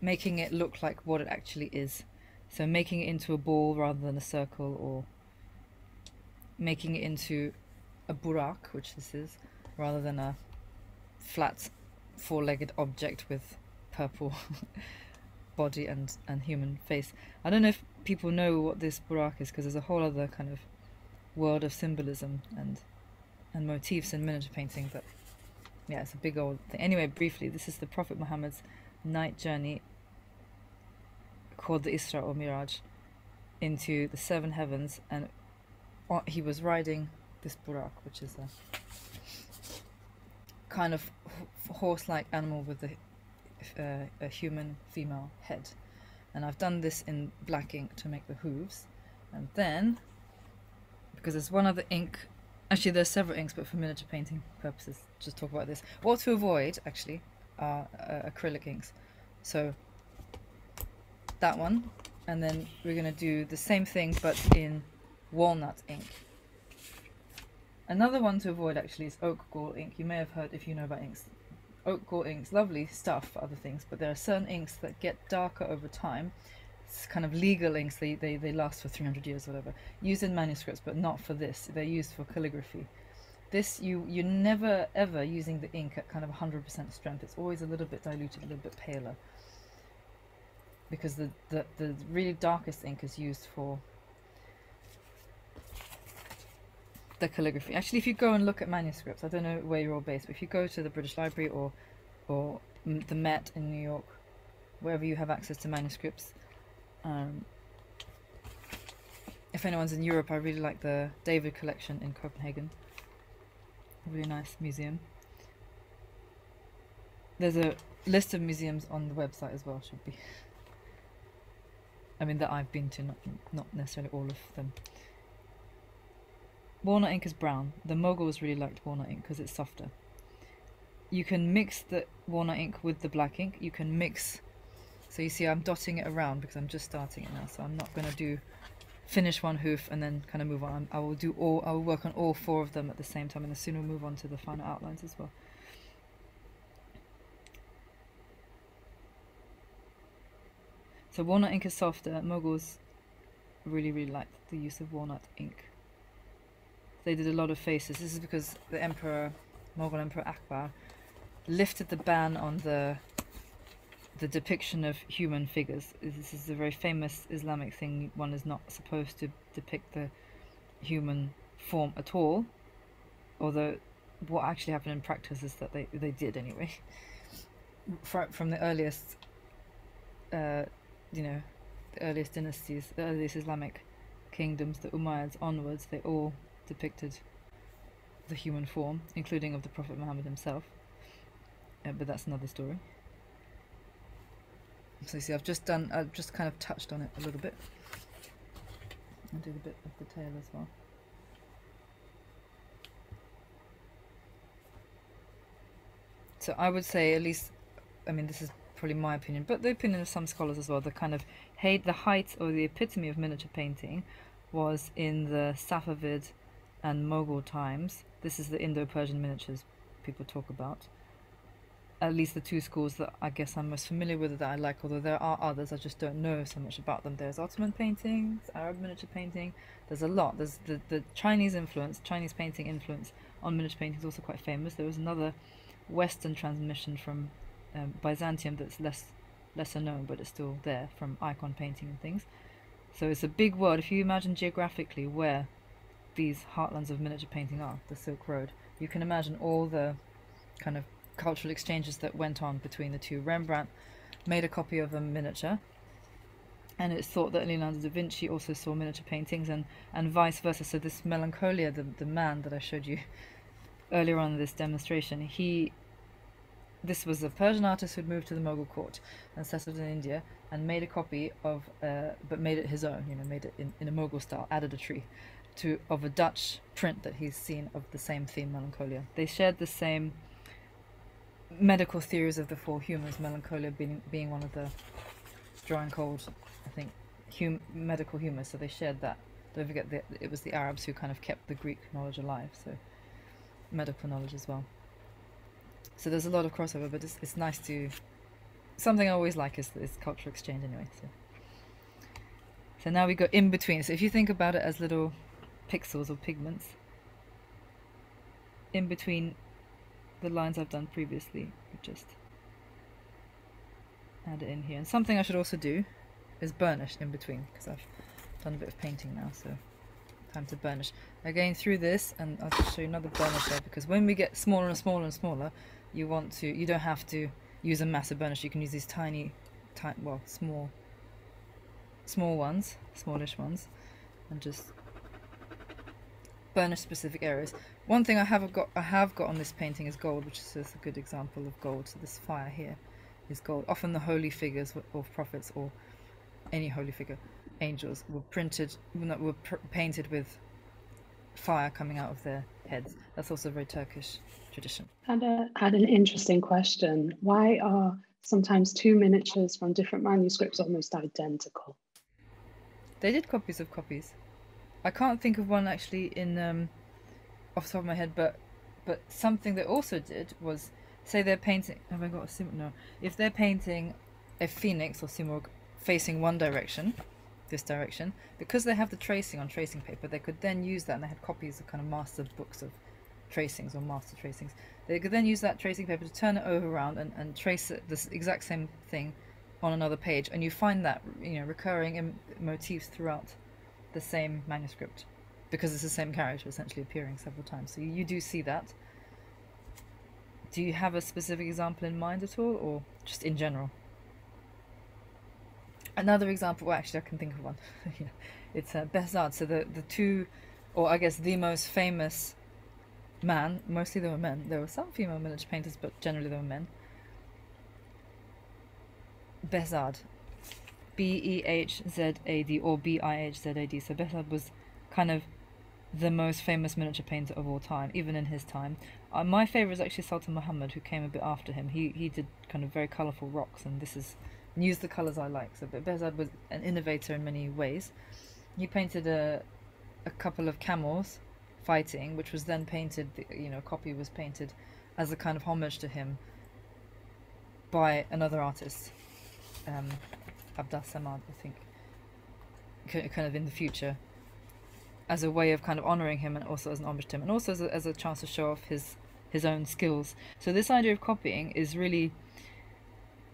[SPEAKER 2] making it look like what it actually is. So making it into a ball rather than a circle, or making it into a burak, which this is, rather than a flat four-legged object with purple body and and human face. I don't know if people know what this burak is because there's a whole other kind of world of symbolism and and motifs in miniature painting, but yeah, it's a big old thing. Anyway, briefly, this is the Prophet Muhammad's night journey called the Isra or Miraj into the seven heavens, and he was riding this burak, which is a kind of horse-like animal with a, uh, a human female head. And I've done this in black ink to make the hooves, and then because there's one other ink Actually, there's several inks, but for miniature painting purposes, just talk about this. What to avoid, actually, are uh, acrylic inks. So, that one, and then we're going to do the same thing, but in walnut ink. Another one to avoid, actually, is oak gall ink. You may have heard, if you know about inks, oak gall inks, lovely stuff for other things, but there are certain inks that get darker over time, kind of legal inks. They, they, they last for 300 years or whatever. Used in manuscripts, but not for this. They're used for calligraphy. This, you, you're never ever using the ink at kind of 100% strength. It's always a little bit diluted, a little bit paler. Because the, the, the really darkest ink is used for the calligraphy. Actually, if you go and look at manuscripts, I don't know where you're all based, but if you go to the British Library or, or the Met in New York, wherever you have access to manuscripts, um, if anyone's in Europe, I really like the David collection in Copenhagen. Really nice museum. There's a list of museums on the website as well, should be. I mean, that I've been to, not, not necessarily all of them. Walnut ink is brown. The Mughals really liked walnut ink because it's softer. You can mix the walnut ink with the black ink. You can mix so you see I'm dotting it around because I'm just starting it now. So I'm not going to do finish one hoof and then kind of move on. I will do all, I will work on all four of them at the same time and then soon we'll move on to the final outlines as well. So walnut ink is softer. Mughals really, really liked the use of walnut ink. They did a lot of faces. This is because the Emperor, Mughal Emperor Akbar, lifted the ban on the the depiction of human figures. This is a very famous Islamic thing. One is not supposed to depict the human form at all, although what actually happened in practice is that they, they did anyway. From, the earliest, uh, you know, the earliest dynasties, the earliest Islamic kingdoms, the Umayyads onwards, they all depicted the human form, including of the Prophet Muhammad himself. Uh, but that's another story. So you see, I've just done, I've just kind of touched on it a little bit. I'll do a bit of the tail as well. So I would say at least, I mean, this is probably my opinion, but the opinion of some scholars as well, the kind of hate, the height or the epitome of miniature painting was in the Safavid and Mughal times. This is the Indo-Persian miniatures people talk about at least the two schools that I guess I'm most familiar with that I like, although there are others, I just don't know so much about them. There's Ottoman painting, Arab miniature painting, there's a lot. There's the, the Chinese influence, Chinese painting influence on miniature painting is also quite famous. There was another Western transmission from um, Byzantium that's less lesser known, but it's still there from icon painting and things. So it's a big world. If you imagine geographically where these heartlands of miniature painting are, the Silk Road, you can imagine all the kind of cultural exchanges that went on between the two. Rembrandt made a copy of a miniature, and it's thought that Leonardo da Vinci also saw miniature paintings, and, and vice versa. So this Melancholia, the, the man that I showed you earlier on in this demonstration, he this was a Persian artist who'd moved to the Mughal court and settled in India and made a copy of, uh, but made it his own, you know, made it in, in a Mughal style, added a tree to of a Dutch print that he's seen of the same theme, Melancholia. They shared the same medical theories of the four humors, melancholia being, being one of the dry and cold, I think, hum, medical humors. So they shared that. Don't forget that it was the Arabs who kind of kept the Greek knowledge alive, so medical knowledge as well. So there's a lot of crossover, but it's, it's nice to. Something I always like is, is cultural exchange anyway. So. so now we go in between. So if you think about it as little pixels or pigments, in between the lines I've done previously. Just add it in here. And something I should also do is burnish in between because I've done a bit of painting now, so time to burnish. Again through this, and I'll just show you another burnish there because when we get smaller and smaller and smaller, you want to, you don't have to use a massive burnish. You can use these tiny, tiny, well, small, small ones, smallish ones, and just burnish specific areas. One thing I have got, I have got on this painting is gold, which is a good example of gold. So this fire here is gold. Often the holy figures of prophets or any holy figure, angels, were printed, were pr painted with fire coming out of their heads. That's also a very Turkish tradition.
[SPEAKER 1] Had a had an interesting question. Why are sometimes two miniatures from different manuscripts almost identical?
[SPEAKER 2] They did copies of copies. I can't think of one actually in um, off the top of my head, but but something they also did was say they're painting. Have I got a sim? No. If they're painting a phoenix or simurgh facing one direction, this direction, because they have the tracing on tracing paper, they could then use that, and they had copies of kind of master books of tracings or master tracings. They could then use that tracing paper to turn it over around and, and trace it, this exact same thing on another page, and you find that you know recurring motifs throughout the same manuscript because it's the same character essentially appearing several times. So you, do see that. Do you have a specific example in mind at all, or just in general? Another example, well, actually, I can think of one. yeah. It's uh. So the the two, or I guess the most famous man, mostly there were men. There were some female miniature painters, but generally there were men. Behzad, B E H Z A D or B I H Z A D. So Behzad was kind of the most famous miniature painter of all time, even in his time. Uh, my favourite is actually Sultan Muhammad, who came a bit after him. He he did kind of very colourful rocks, and this is used the colours I like. So, Behzad was an innovator in many ways. He painted a a couple of camels fighting, which was then painted. You know, a copy was painted as a kind of homage to him by another artist, um, Abdus Samad, I think. Kind of in the future, as a way of kind of honoring him and also as an homage to him and also as a, as a chance to show off his his own skills. So this idea of copying is really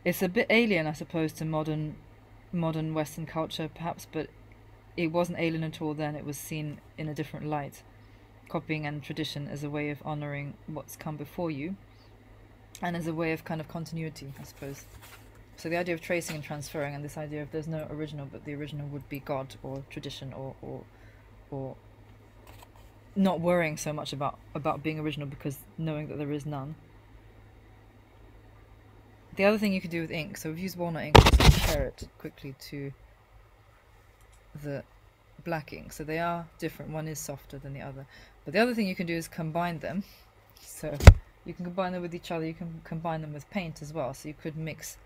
[SPEAKER 2] it's a bit alien i suppose to modern modern western culture perhaps but it wasn't alien at all then. It was seen in a different light. Copying and tradition as a way of honoring what's come before you and as a way of kind of continuity i suppose so the idea of tracing and transferring and this idea of there's no original but the original would be god or tradition or, or or not worrying so much about about being original because knowing that there is none. The other thing you could do with ink, so we've used walnut ink, just compare it quickly to the black ink. So they are different. One is softer than the other. But the other thing you can do is combine them. So you can combine them with each other. You can combine them with paint as well. So you could mix,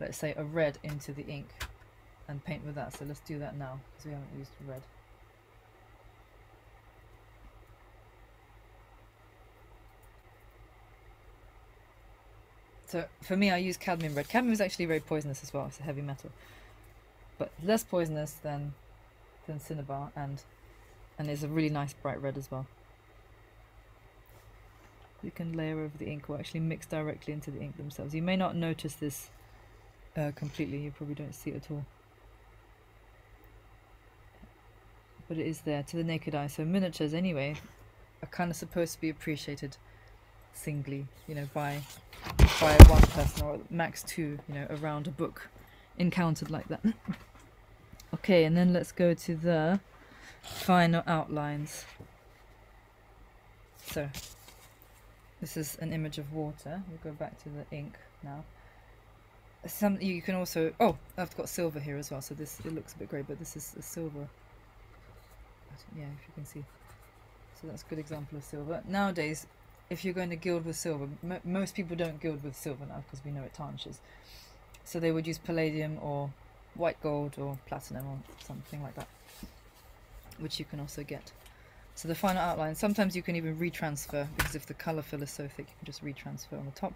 [SPEAKER 2] let's say, a red into the ink and paint with that. So let's do that now because we haven't used red. So for me, I use cadmium red. Cadmium is actually very poisonous as well. It's a heavy metal, but less poisonous than than cinnabar, and and is a really nice bright red as well. You can layer over the ink or actually mix directly into the ink themselves. You may not notice this uh, completely. You probably don't see it at all. But it is there to the naked eye. So miniatures, anyway, are kind of supposed to be appreciated singly, you know, by by one person or max two, you know, around a book encountered like that. okay, and then let's go to the final outlines. So, this is an image of water. We'll go back to the ink now. Some you can also oh I've got silver here as well. So this it looks a bit grey, but this is a silver. Yeah, if you can see. So that's a good example of silver. Nowadays, if you're going to gild with silver, most people don't gild with silver now because we know it tarnishes. So they would use palladium or white gold or platinum or something like that, which you can also get. So the final outline, sometimes you can even retransfer because if the colour fill is so thick, you can just retransfer on the top.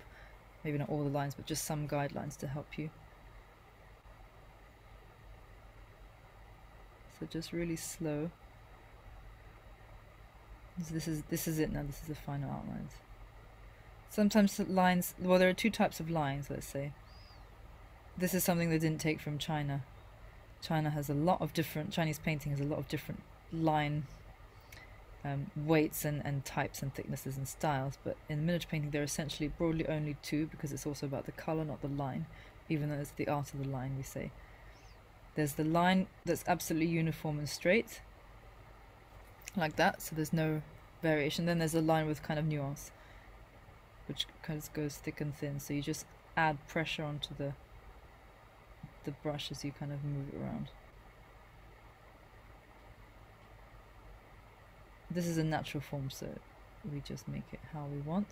[SPEAKER 2] Maybe not all the lines, but just some guidelines to help you. So just really slow. So this is this is it now. This is the final outlines. Sometimes lines. Well, there are two types of lines. Let's say. this is something they didn't take from China. China has a lot of different, Chinese painting has a lot of different line um, weights and, and types and thicknesses and styles, but in miniature painting they're essentially broadly only two because it's also about the colour, not the line, even though it's the art of the line, we say. There's the line that's absolutely uniform and straight, like that, so there's no variation. Then there's a line with kind of nuance, which kind of goes thick and thin, so you just add pressure onto the the brush as you kind of move it around. This is a natural form, so we just make it how we want.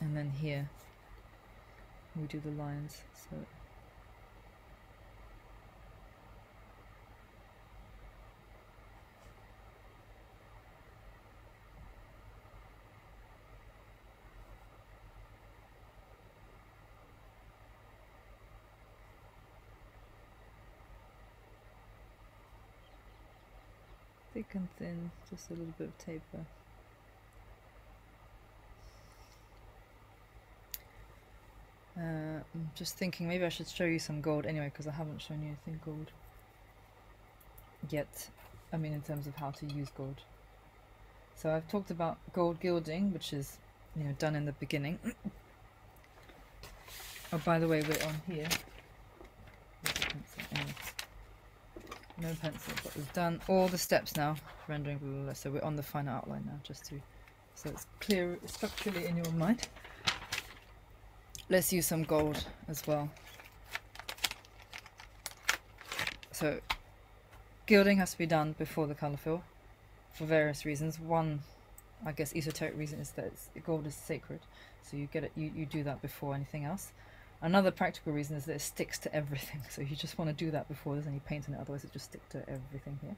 [SPEAKER 2] And then here we do the lines, so and thin, just a little bit of taper. Uh, I'm just thinking maybe I should show you some gold anyway because I haven't shown you anything gold yet. I mean in terms of how to use gold. So I've talked about gold gilding which is you know done in the beginning. oh by the way we're on here no pencil, but we've done all the steps now, rendering blah, blah, blah, so we're on the final outline now, just to, so it's clear structurally in your mind. Let's use some gold as well. So, gilding has to be done before the colour fill, for various reasons. One, I guess, esoteric reason is that gold is sacred, so you get it, you, you do that before anything else. Another practical reason is that it sticks to everything, so you just want to do that before there's any paint on it, otherwise it just sticks to everything here.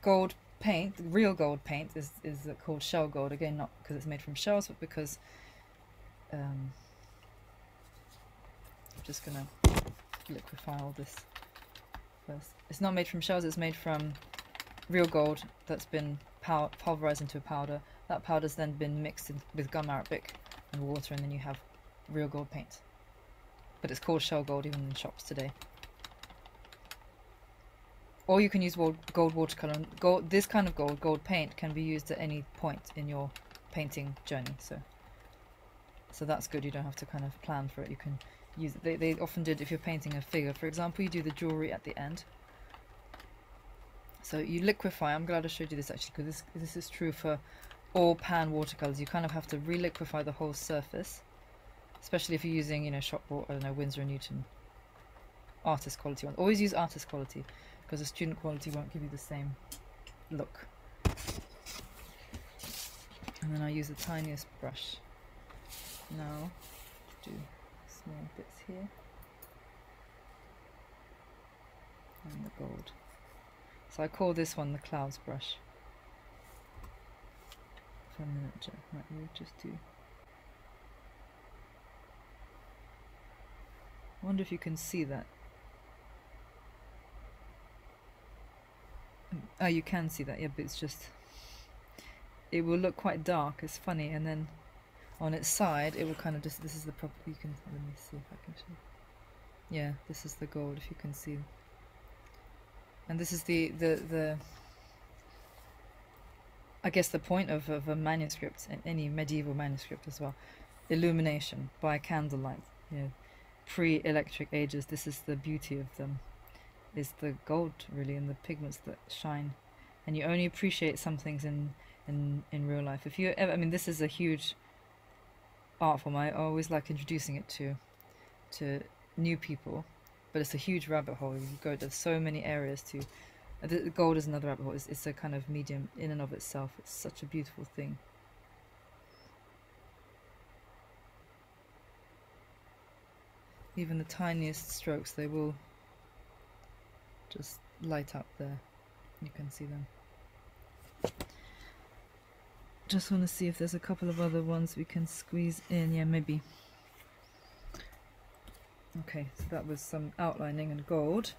[SPEAKER 2] Gold paint, real gold paint, is, is called shell gold, again not because it's made from shells, but because um, I'm just going to liquefy all this first. It's not made from shells, it's made from real gold that's been pulverized into a powder that powder's then been mixed with gum arabic and water and then you have real gold paint. But it's called shell gold even in shops today. Or you can use gold watercolor. Gold, this kind of gold, gold paint, can be used at any point in your painting journey. So, so that's good. You don't have to kind of plan for it. You can use it. They, they often did if you're painting a figure. For example, you do the jewelry at the end. So you liquefy. I'm glad I showed you this actually because this this is true for or pan watercolors, you kind of have to reliquify the whole surface, especially if you're using, you know, shop bought, I don't know, Winsor & Newton artist quality one. Always use artist quality because the student quality won't give you the same look. And then I use the tiniest brush. Now, do small bits here. And the gold. So I call this one the clouds brush for a minute, just do. I wonder if you can see that. Mm, oh, you can see that, yeah, but it's just. It will look quite dark, it's funny, and then on its side it will kind of just. This is the proper. You can. Let me see if I can show. Yeah, this is the gold, if you can see. And this is the. the, the I guess the point of, of a manuscript, any medieval manuscript as well, illumination by candlelight. You know, pre-electric ages. This is the beauty of them, is the gold really and the pigments that shine, and you only appreciate some things in in in real life. If you ever, I mean, this is a huge art form. I always like introducing it to to new people, but it's a huge rabbit hole. You go to so many areas to the gold is another rabbit hole. It's, it's a kind of medium in and of itself. It's such a beautiful thing. Even the tiniest strokes, they will just light up there. You can see them. Just want to see if there's a couple of other ones we can squeeze in. Yeah, maybe. Okay, so that was some outlining and gold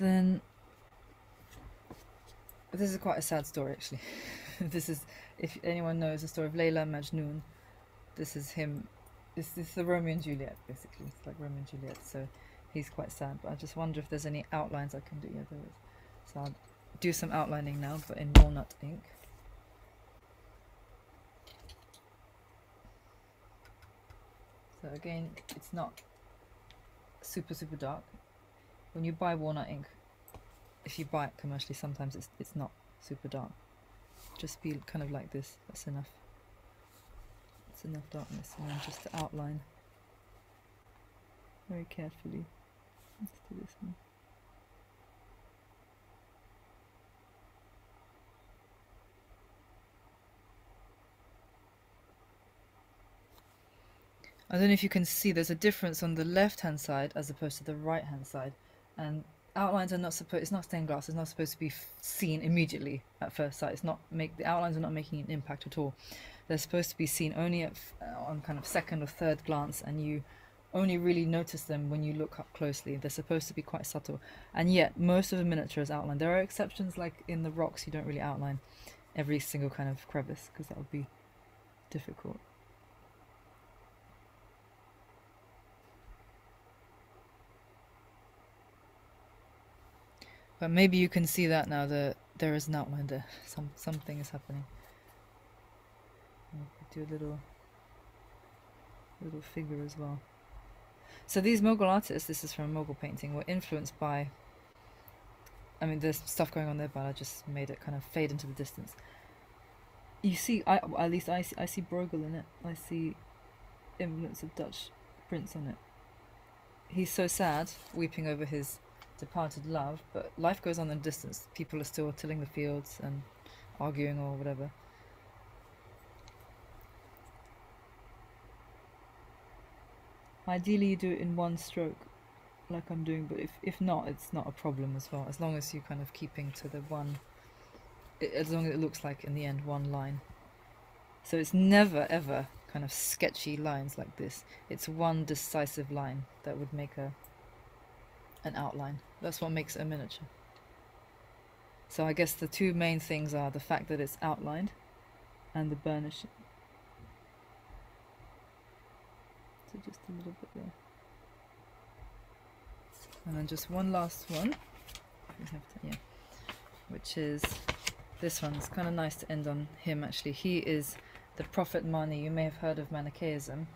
[SPEAKER 2] then this is quite a sad story actually this is if anyone knows the story of Layla Majnun, this is him. This is the Romeo and Juliet basically. It's like Romeo and Juliet. So he's quite sad. But I just wonder if there's any outlines I can do. Yeah, there is. So I'll do some outlining now, but in walnut ink. So again, it's not super super dark. When you buy walnut ink, if you buy it commercially, sometimes it's it's not super dark. Just be kind of like this. That's enough. That's enough darkness, and then just to outline very carefully. Let's do this one. I don't know if you can see there's a difference on the left hand side as opposed to the right hand side and outlines are not supposed it's not stained glass it's not supposed to be seen immediately at first sight. It's not make the outlines are not making an impact at all. They're supposed to be seen only at, uh, on kind of second or third glance and you only really notice them when you look up closely. They're supposed to be quite subtle. And yet most of the miniature is outlined. There are exceptions like in the rocks you don't really outline every single kind of crevice because that would be difficult But maybe you can see that now that there is an outline there. Some something is happening. do a little little figure as well. So these Mughal artists, this is from a Mughal painting, were influenced by I mean there's stuff going on there but I just made it kind of fade into the distance. You see I at least I see I see Bruegel in it. I see influence of Dutch prints on it. He's so sad, weeping over his departed love, but life goes on in the distance. People are still tilling the fields and arguing or whatever. Ideally, you do it in one stroke, like I'm doing, but if, if not, it's not a problem as well, as long as you're kind of keeping to the one, as long as it looks like in the end one line. So it's never ever kind of sketchy lines like this. It's one decisive line that would make a an outline. That's what makes a miniature. So I guess the two main things are the fact that it's outlined and the burnishing. So just a little bit there. And then just one last one. To, yeah. Which is this one. It's kind of nice to end on him actually. He is the prophet Mani. You may have heard of Manichaeism,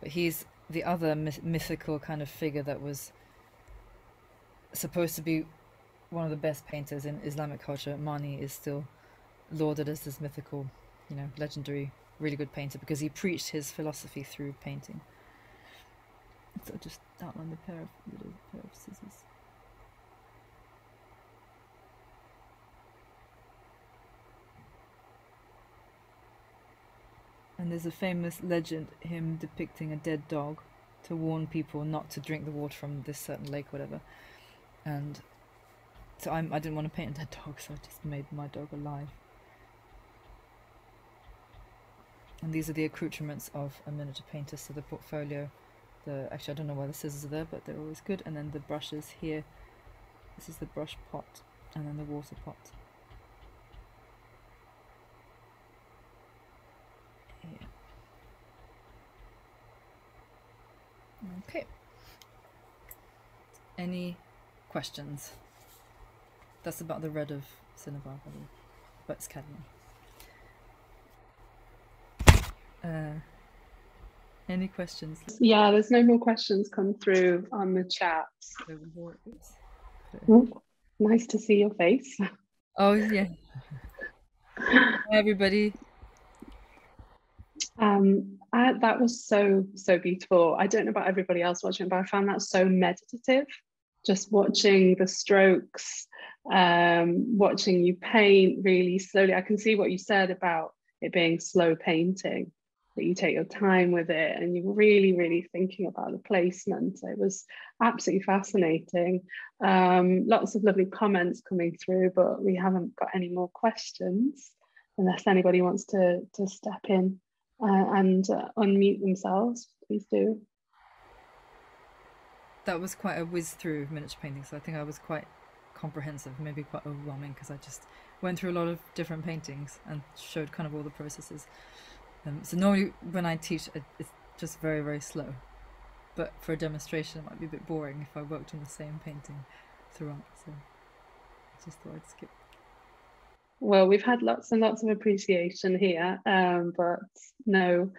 [SPEAKER 2] but he's the other myth mythical kind of figure that was supposed to be one of the best painters in Islamic culture, Mani is still lauded as this mythical, you know, legendary, really good painter because he preached his philosophy through painting. So just outline the pair of little pair of scissors. And there's a famous legend, him depicting a dead dog to warn people not to drink the water from this certain lake, whatever and so I'm, I didn't want to paint a dead dog, so I just made my dog alive. And these are the accoutrements of a miniature painter, so the portfolio, the actually I don't know why the scissors are there, but they're always good, and then the brushes here, this is the brush pot, and then the water pot. Okay. Any questions. That's about the red of Cinnabar, but it's cadmium. Uh, any questions?
[SPEAKER 1] Yeah, there's no more questions come through on the chat. nice to see your face.
[SPEAKER 2] Oh yeah. Hi, everybody.
[SPEAKER 1] Um, I, that was so so beautiful. I don't know about everybody else watching, but I found that so meditative just watching the strokes, um, watching you paint really slowly. I can see what you said about it being slow painting, that you take your time with it and you're really, really thinking about the placement. It was absolutely fascinating. Um, lots of lovely comments coming through, but we haven't got any more questions unless anybody wants to, to step in uh, and uh, unmute themselves, please do
[SPEAKER 2] that was quite a whiz through miniature painting, so I think I was quite comprehensive, maybe quite overwhelming because I just went through a lot of different paintings and showed kind of all the processes. Um, so normally when I teach, it's just very very slow. But for a demonstration, it might be a bit boring if I worked on the same painting throughout. So I just thought I'd skip.
[SPEAKER 1] Well, we've had lots and lots of appreciation here, um, but no,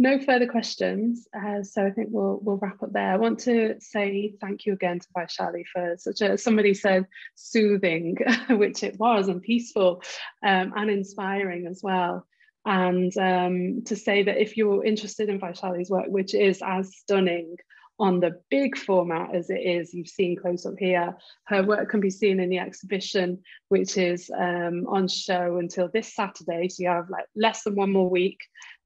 [SPEAKER 1] no further questions. Uh, so I think we'll we'll wrap up there. I want to say thank you again to Vaishali for such a somebody said soothing, which it was, and peaceful, um, and inspiring as well. And um, to say that if you're interested in Vaishali's work, which is as stunning on the big format as it is. You've seen close up here. Her work can be seen in the exhibition, which is um, on show until this Saturday. So you have like less than one more week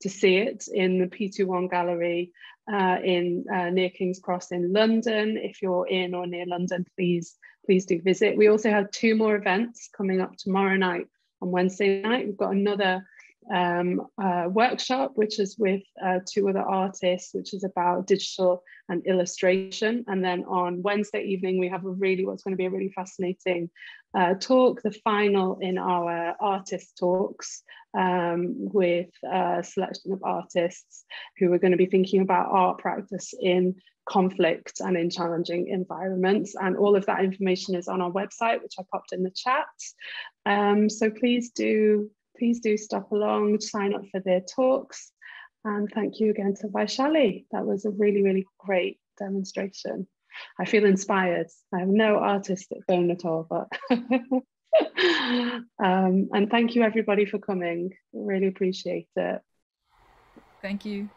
[SPEAKER 1] to see it in the P21 Gallery uh, in uh, near King's Cross in London. If you're in or near London, please please do visit. We also have two more events coming up tomorrow night on Wednesday night. We've got another um, uh, workshop, which is with uh, two other artists, which is about digital and illustration. And then on Wednesday evening, we have a really, what's going to be a really fascinating uh, talk, the final in our artist talks um, with a selection of artists who are going to be thinking about art practice in conflict and in challenging environments. And all of that information is on our website, which I popped in the chat. Um, so please do please do stop along, sign up for their talks. And thank you again to Vaishali. That was a really, really great demonstration. I feel inspired. I have no artistic bone at all, but um, and thank you everybody for coming. Really appreciate it.
[SPEAKER 2] Thank you.